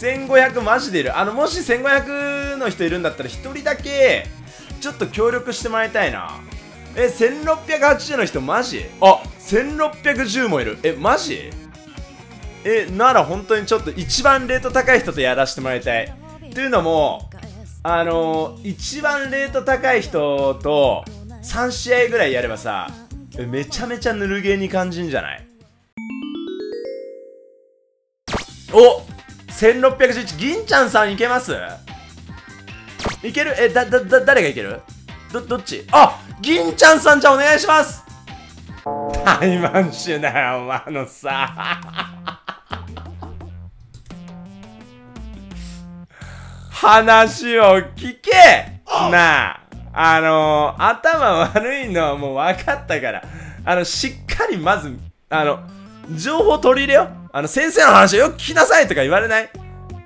1500マジでいる。あのもし1500の人いるんだったら1人だけちょっと協力してもらいたいな。え1680の人マジ？あ。1610もいる。えマジ？えなら本当にちょっと一番レート高い人とやらせてもらいたい。というのもあのー、一番レート高い人と3試合ぐらいやればさめちゃめちゃぬるゲーに感じんじゃない？お1611銀ちゃんさんいけます？いける？えだだだ誰がいける？どどっち？あ銀ちゃんさんじゃお願いします。タイマンシュだよあのさ。話を聞け！なああのー、頭悪いのはもう分かったからあのしっかりまずあの情報取り入れよあの先生の話をよく聞きなさいとか言われない？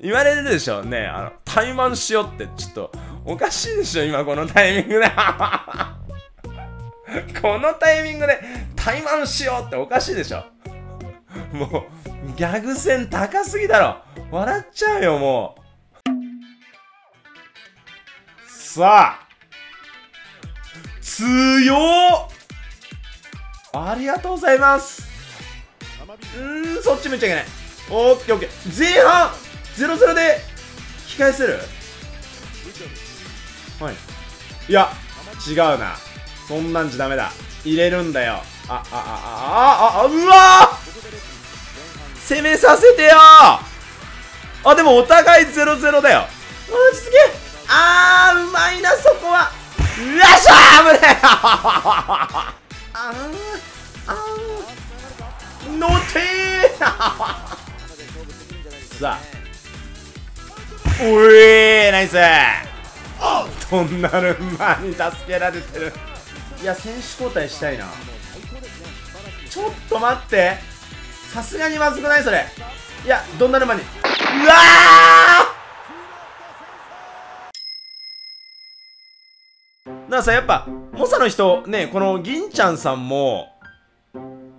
言われるでしょうね。あの怠慢しようってちょっと。おかしいでしょ今このタイミングで。このタイミングで怠慢しようっておかしいでしょ。もうギャグ線高すぎだろ。笑っちゃうよもう。さあ。強ありがとうございます。うんそっち向いちゃいけない。オッケーオッケー。前半0-0で引き返せる？はい。いや違うな。そんなんじゃダメだ。入れるんだよ。ああああああうわ攻めさせてよ！あでもお互い0-0だよ。落ち着けあーうまいなそこは。うわっしゃー危ねえ。あ ーあー。乗ってーさあ。おいナイス。トンナルンマーに助けられてる。いや選手交代したいな。ちょっと待って。さすがにまずくないそれ。いやドンナルンマに。うわー。だからさやっぱ猛者の人ねこの銀ちゃんさんも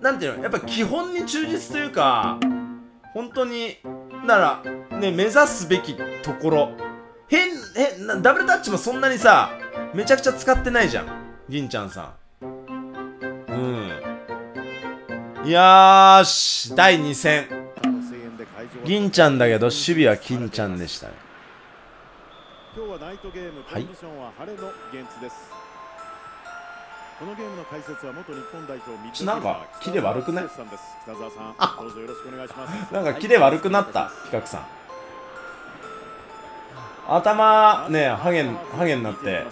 なんていうのやっぱ基本に忠実というか本当にならね目指すべきところ。変変ダブルタッチもそんなにさめちゃくちゃ使ってないじゃん。銀ちゃんさん。うん。いやーし。第2戦。銀ちゃんだけど守備は金ちゃんでしたね。今日はナイトゲームコンディションは晴れの現地です、このゲームの解説は元日本代表なんかキレ悪くない？北澤さんどうぞよろしくお願いします。なんかキレ悪くなった比較さん。頭ねハゲハゲになって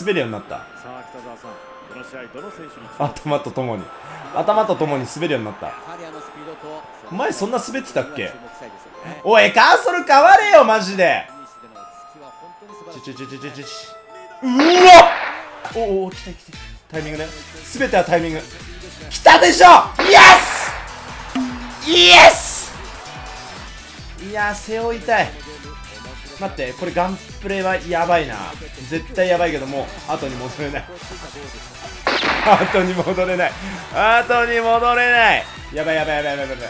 滑るようになった。さあ北澤さんこの試合どの選手に頭とともに。頭とともに滑るようになった。前そんな滑ってたっけ？おいカーソル変われよマジで。ちちょちょちょちょちょちょうわおお来た来た。タイミングね。全てはタイミング。来たでしょ！イエスイエスいや背負いたい。待ってこれガンプレはやばいな。絶対やばいけどもう後に戻れない。後に戻れない。後に戻れない。やばいやばいやばいやばいやばい。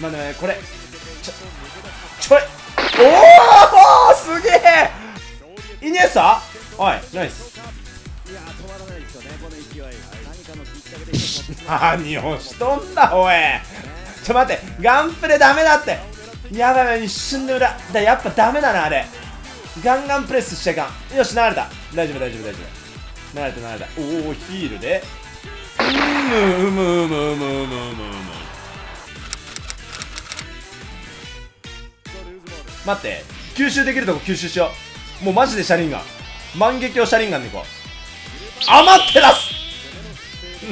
まあねこれ。ちょちょい。おおすげえ！イニエスタ？おいナイス。何かのきっかけで一つ持ってきた何をしとんだおい。ちょ待って。ガンプレダメだって。やばい一瞬で裏。だやっぱダメだなあれ。ガンガンプレスしちゃいかん。よし流れた。大丈夫大丈夫大丈夫。流れた流れた。おおヒールで。うむうむうむうむうむうむうむ待って。吸収できるとこ吸収しよう。もうマジで車輪ガン万華鏡車輪ガンでいこう。アマテラス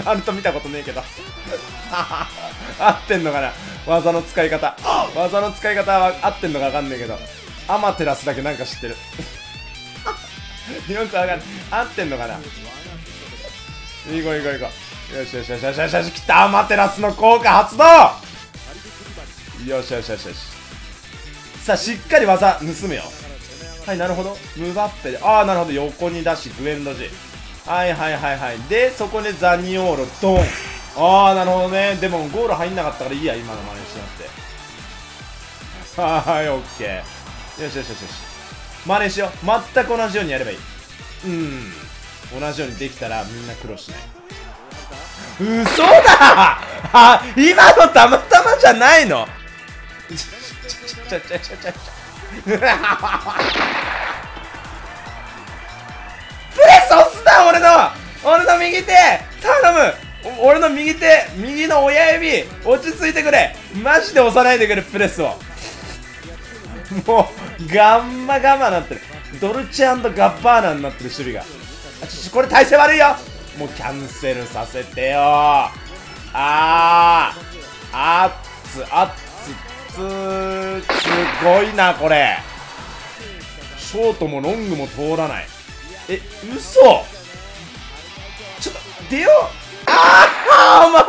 ナルト見たことねえけど。合ってんのかな。技の使い方。技の使い方は合ってんのか分かんねえけど。アマテラスだけなんか知ってる。よくわかんない。合ってんのかな。行こう行こう行こうよしよしよしよしよし。よしきたアマテラスの効果発動。よしよしよしよし。さあしっかり技盗むよ。はいなるほど。ムバッペでああなるほど。横に出しグエンドジ。はいはいはいはい。でそこでザニオーロドン。ああなるほどね。でもゴール入んなかったからいいや今の真似しなくて。はいオッケー。よしよしよしよし。真似しよう全く同じようにやればいい。うん。同じようにできたらみんな苦労しない。嘘だ！あ今のたまたまじゃないの？ちょちょちょちょちょちょプレス押すな俺の俺の右手頼む。俺の右手右の親指落ち着いてくれ。マジで押さないでくれプレスを。もうガンマガンマなってる。ドルチェガッバーナになってる守備が。あちょちこれ体勢悪いよ。もうキャンセルさせてよ。あー。あっつあっ。つつすごいなこれ。ショートもロングも通らない。え嘘。出よああマ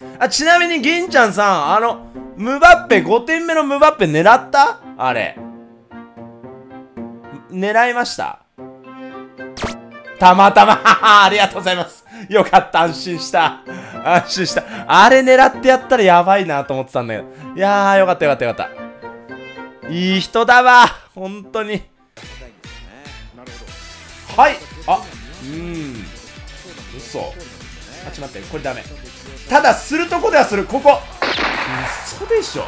ジ？あちなみに銀ちゃんさんあのムバッペ5点目のムバッペ狙った？あれ。狙いました？たまたま。ありがとうございます。よかった安心した。安心した。あれ狙ってやったらやばいなと思ってたんだけど。いやーよかったよかったよかった。いい人だわ本当に。はい。あ。うん。嘘。あちょっと待って。これダメ。ただするとこではする。ここ。嘘でしょ。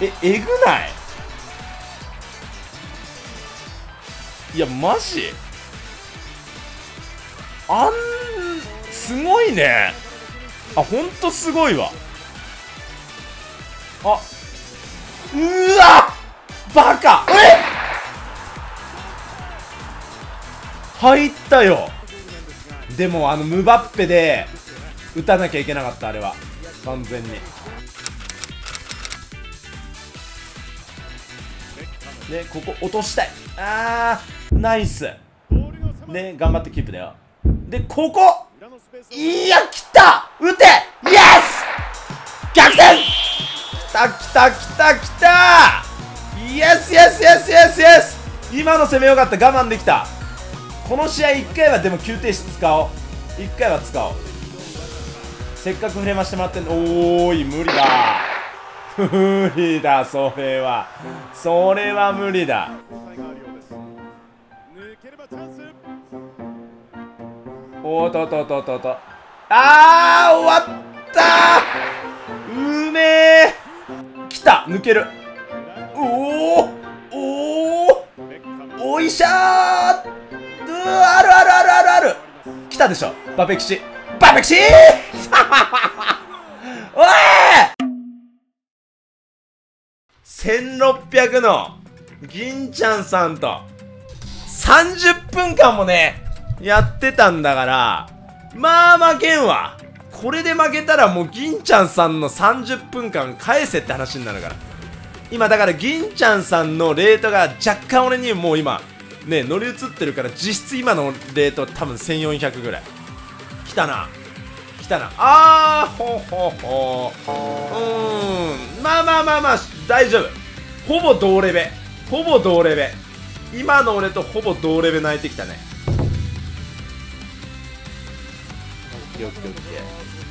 ええぐない？いやマジ？あんすごいね。あほんとすごいわ。あ。うわ！バカ！えっ？入ったよ。でもあのムバッペで打たなきゃいけなかったあれは。完全に。ねここ落としたい。あーナイス。ね頑張ってキープだよ。でここ。いや来た。打て。イエス。逆転。来た来た来た来た。イエスイエスイエスイエスイエス。今の攻めよかった。我慢できた。この試合1回はでも急停止使おう。1回は使おう。せっかく触れましてもらってんの。おーい無理だ。無理だそれは。それは無理だ。おっとっとっとっとと。あー終わったうめえ来た抜ける。おおおおおいしゃー。あるあるあるあるある。来たでしょバペキシ。バペキシ！おい !1600 の銀ちゃんさんと30分間もねやってたんだからまあ負けんわこれで負けたらもう銀ちゃんさんの30分間返せって話になるから。今だから銀ちゃんさんのレートが若干俺にもう今ね乗り移ってるから実質今のレート多分1400ぐらい。来たな。来たな。あーほほほう。ん。まあまあまあまあ大丈夫。ほぼ同レベ。ほぼ同レベ。今の俺とほぼ同レベ泣いてきたね。オッケーオッケーオッケ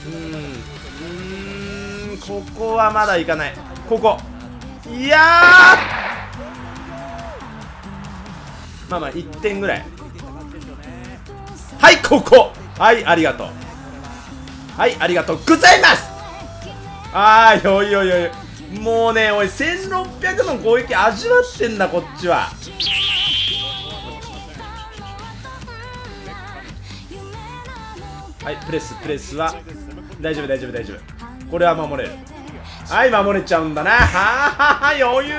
ー。うん。うん。ここはまだいかない。ここ。いやまあまあ1点ぐらい。はいここ。はいありがとう。はいありがとうございます。あーよいよいよいもうねおい1600の攻撃味わってんだこっちは。はいプレスプレスは。大丈夫大丈夫大丈夫。これは守れる。はい守れちゃうんだな。はあ余裕。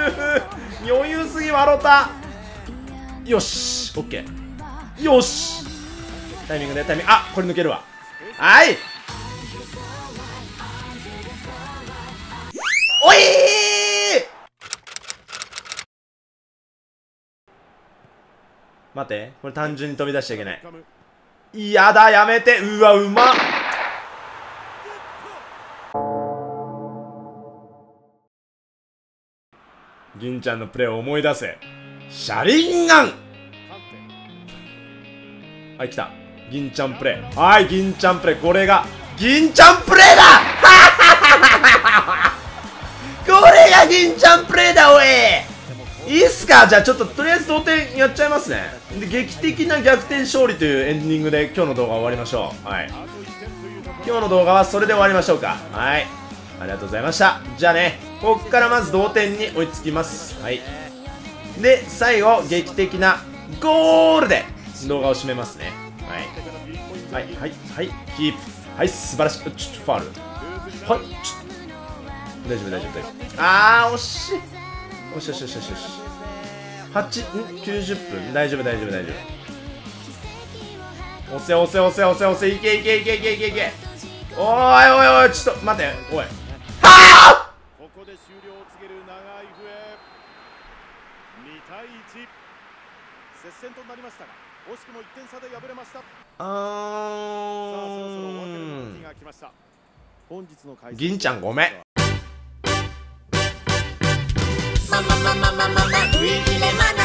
余裕すぎ笑った。よし。オッケーよし。タイミングでタイミング。あこれ抜けるわ。はい。おい待って。これ単純に飛び出しちゃいけないやだやめて。うわうまっ。銀ちゃんのプレーを思い出せ。シャリンガン。はい来た。銀ちゃんプレーはい銀ちゃんプレー これが銀ちゃんプレーだ。これが銀ちゃんプレーだおい。いいっすか？じゃあちょっととりあえず同点やっちゃいますね。で劇的な逆転勝利というエンディングで今日の動画終わりましょう。はい。今日の動画はそれで終わりましょうか。はい。ありがとうございました。じゃあねここからまず同点に追いつきます。はい。で最後劇的なゴールで動画を締めますね。はい。はいはいはい。キープ。はい素晴らしい。ちょっとファール。はいちょっと大丈夫大丈夫大丈夫。あー惜しい。よしよしよしよしよし8ん90分。大丈夫大丈夫大丈夫。押せ押せ押せ押せ押せ。いけいけいけいけいけいけ。おいおいおいちょっと待って。おい。はここで終了を告げる長い笛2対1接戦となりましたが惜しくも1点差で敗れました。さああそろそろお別れの時ーが来ました。本日の解説銀ちゃんごめん。ままままままままだ